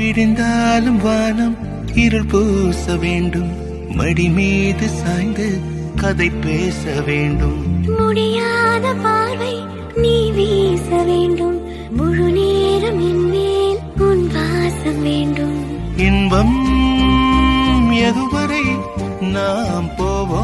விடிந்தாலும் வானம் இருள் பூச வேண்டும். மடி மீது சாய்ந்து கதை பேச வேண்டும். முடியாத பார்வை நீ வீச வேண்டும். முழு நேரம் என் மேல் உன் வாசம் வேண்டும். இன்பம் எதுவரை நாம் போவோம்?